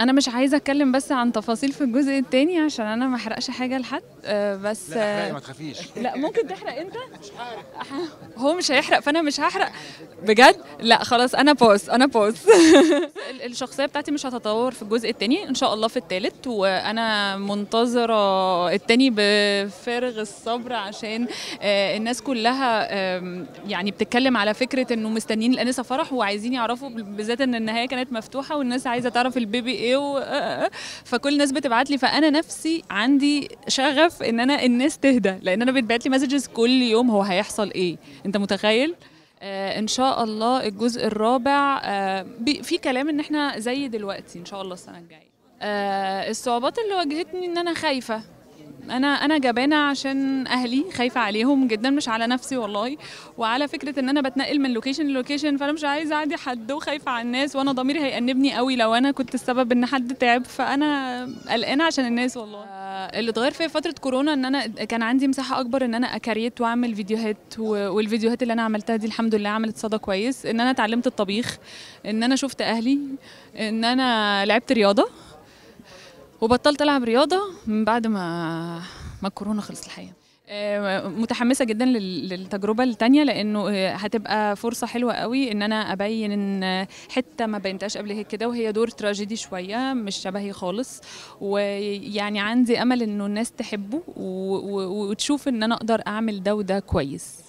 أنا مش عايزة أتكلم بس عن تفاصيل في الجزء التاني عشان أنا ما أحرقش حاجة لحد آه، بس لا ما تخافيش. لا ممكن تحرق أنت؟ هو مش هيحرق فأنا مش هحرق. بجد؟ لا خلاص أنا بوس أنا بوس ال- الشخصية بتاعتي مش هتتطور في الجزء التاني إن شاء الله في التالت وأنا منتظرة التاني بفارغ الصبر عشان آه، الناس كلها يعني بتتكلم على فكرة إنه مستنيين الانسه فرح وعايزين يعرفوا بالذات إن النهاية كانت مفتوحة والناس عايزة تعرف البيبي إيه و... فكل الناس بتبعت لي فأنا نفسي عندي شغف إن أنا الناس تهدى لأن أنا بتبعت لي messages كل يوم هو هيحصل إيه. أنت متخيل؟ آه إن شاء الله الجزء الرابع آه في كلام إن إحنا زي دلوقتي إن شاء الله السنة الجاية. آه الصعوبات اللي واجهتني إن أنا خايفة. أنا أنا جبانة عشان أهلي خايفة عليهم جدا مش على نفسي والله. وعلى فكرة إن أنا بتنقل من location ل location فأنا مش عايزة اعدي حد وخايفة على الناس وأنا ضميري هيأنبني قوي لو أنا كنت السبب إن حد تعب. فأنا قلقانة عشان الناس والله. آه، اللي اتغير في فترة كورونا إن أنا كان عندي مساحة أكبر إن أنا أكريت وأعمل فيديوهات والفيديوهات اللي أنا عملتها دي الحمد لله عملت صدى كويس. إن أنا اتعلمت الطبيخ إن أنا شفت أهلي إن أنا لعبت رياضة. وبطلت ألعب رياضة من بعد ما ما الكورونا خلص الحقيقة. آه، متحمسة جدا لل- للتجربة التانية لأنه آه، هتبقى فرصة حلوة قوي إن أنا أبين إن حتة ما بينتهاش قبل كده وهي دور تراجيدي شوية مش شبهي خالص. ويعني عندي أمل إنه الناس تحبه وتشوف إن أنا أقدر أعمل ده وده كويس.